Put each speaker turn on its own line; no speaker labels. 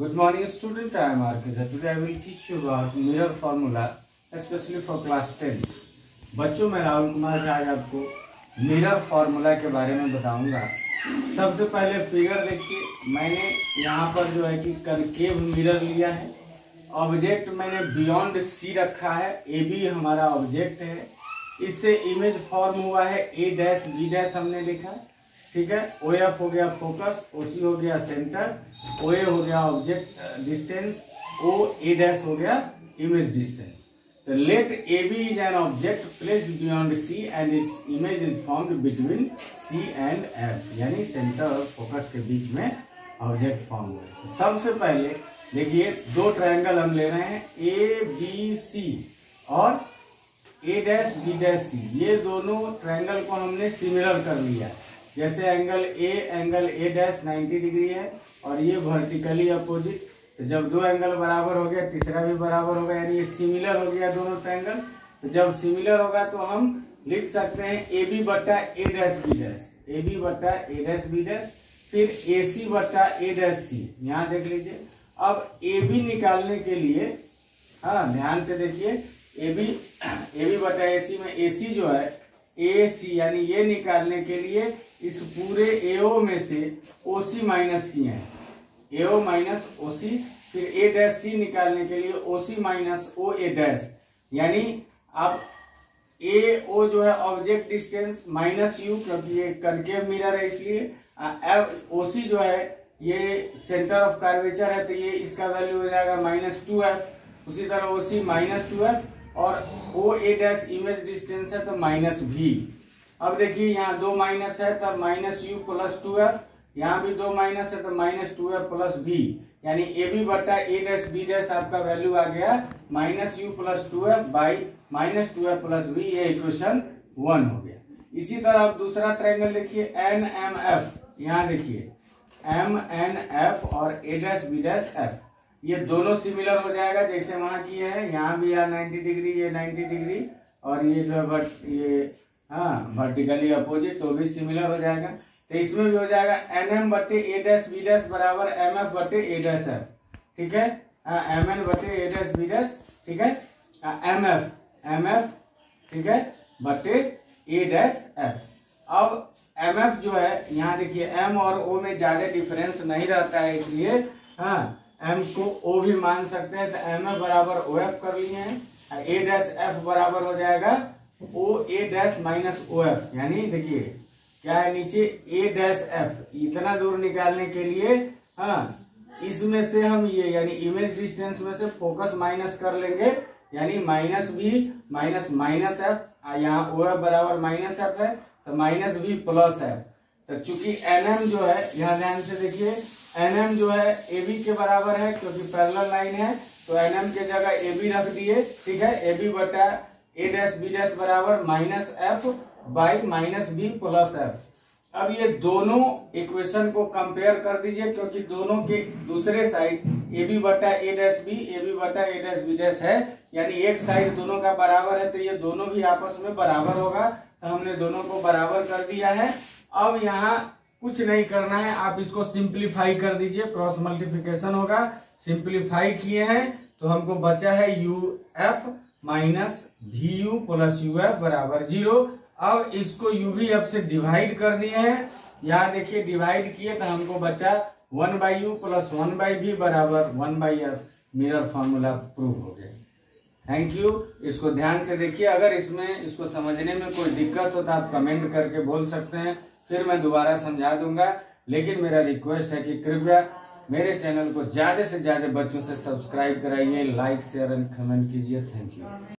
Good morning student, I am Arkeza. Today I will teach you about mirror formula especially for class 10. बच्चों मैं राहुल कुमार आज आपको mirror formula के बारे में बताऊँगा। सबसे पहले फिगर देखिए। मैंने यहाँ पर जो है कि कनकेव मिरर लिया है। ऑब्जेक्ट मैंने बियॉन्ड सी रखा है। ए बी हमारा ऑब्जेक्ट है। इससे इमेज फॉर्म हुआ है। ए डैश बी डैश हमने लिखा है। ठीक है? ओ एफ़ हो गया फोकस ओ सी हो गया सेंटर ओ ए हो गया object distance O A dash हो गया इमेज डिस्टेंस तो let A B is an object placed beyond C and its image is formed between C and F यानी सेंटर और फोकस के बीच में ऑब्जेक्ट फॉर्म हुआ है। सबसे पहले, देखिए, दो ट्रायंगल हम ले रहे हैं ए बी सी और A dash B dash C ये दोनों ट्रायंगल को हमने सिमिलर कर लिया है। जैसे angle A angle A dash 90 degree है, और ये वर्टिकली अपोजिट तो जब दो एंगल बराबर हो गया, तीसरा भी बराबर होगा यानी ये सिमिलर हो गया दोनों ट्रायंगल तो जब सिमिलर होगा तो हम लिख सकते हैं ए बी बट्टा A dash B dash A B बट्टा ए डैश बी डैश फिर ए सी बट्टा ए डैश सी यहाँ देख लीजिए। अब ए बी निकालने के लिए हाँ ध्यान से देखिए ए बी ए बी बटा ए सी में ए सी जो है ए सी यानी ये निकालने के लिए इस पूरे एओ में से ओ सी माइनस किए हैं। एओ माइनस ओ सी फिर ए डैश सी निकालने के लिए ओ C minus O A dash यानी आप ए ओ जो है ऑब्जेक्ट डिस्टेंस माइनस यू क्योंकि ये कनकेव मिरर है इसलिए ओ सी जो है, ये सेंटर ऑफ़ कार्वेचर है तो ये इसका वैल्यू हो जाएगा माइनस टू एफ़ उसी तरह O C minus two F और O A dash image distance है तो माइनस भी अब देखिए यहाँ दो माइनस है तब minus u plus two F यहाँ भी दो माइनस है तो minus two F plus B यानी ए बी बट्टा ए डैश बी डैश आपका वैल्यू आ गया minus u plus two F by minus two F plus B ये इक्वेशन वन हो गया। इसी तरह आप दूसरा ट्रायंगल देखिए एन एम एफ़ यहाँ देखिए एम एन एफ़ और A dash B dash F ये दोनों सिमिलर हो जाएगा, जैसे वहाँ किए है, यहाँ भी यार नाइन्टी डिग्री ये नाइन्टी डिग्री और ये जो है बट ये हाँ वर्टिकली अपोजिट तो भी सिमिलर हो जाएगा। तो इसमें भी हो जाएगा एन एम बटे ए डैस बी डैश बराबर एम एफ़ बटे ए डैश एफ़ ठीक है? एम एन बटे ए डैश बी डैश ठीक है? एम एफ़ एम एफ़ ठीक है? बटे ए डैश एफ़ अब एम एफ़ जो है, यहाँ देखिए एम और ओ में ज़्यादा डिफरेंस नहीं रहता है, इसलिए हाँ एम को ओ भी मान सकते हैं तो एम एफ़ बराबर ओ एफ़ कर लिए हैं ए डैश एफ़ बराबर हो जाएगा O A dash minus O F यानी देखिए, क्या है नीचे? ए डैश एफ़ इतना दूर निकालने के लिए हाँ इसमें से हम ये, यानी इमेज डिस्टेंस में से फोकस माइनस कर लेंगे। यानी minus B minus minus F यहाँ ओ एफ़ बराबर माइनस एफ़ है तो माइनस बी प्लस एफ़ तो चूँकि एन एम जो है, यहाँ ध्यान से देखिए एन एम जो है ए बी के बराबर है, क्योंकि पैरेलल लाइन है तो एन एम के जगह ए बी रख दिए, ठीक है? ए बी बटा ए डैश बी डैश बराबर minus F by minus B plus F अब ये दोनों इक्वेशन को कंपेयर कर दीजिए, क्योंकि दोनों के दूसरे साइड ए बी बटा A dash B A B बटा ए डैश बी डैश है, यानी एक साइड दोनों का बराबर है तो ये दोनों भी आपस में बराबर होगा तो हमने दोनों को बराबर कर दिया है। अब यहाँ कुछ नहीं करना है, आप इसको सिंप्लीफाई कर दीजिए क्रॉस मल्टीप्लीकेशन होगा। सिंप्लीफाई किए हैं तो हमको बचा है U F minus V U plus U F बराबर ज़ीरो अब इसको यू वी एफ़ से डिवाइड कर दिए हैं। यहाँ देखिए डिवाइड किए तो हमको बचा one by U plus one by V बराबर one by F mirror formula prove हो गया। थैंक यू इसको ध्यान से देखिए, अगर इसमें, इसको समझने में कोई दिक्कत हो तो आप कमेंट करके बोल सकते हैं। फिर मैं दोबारा समझा दूँगा, लेकिन मेरा रिक्वेस्ट है कि कृपया मेरे चैनल को ज़्यादा से ज़्यादा बच्चों से सब्सक्राइब कराइए लाइक शेयर एंड कमेंट कीजिए। Thank you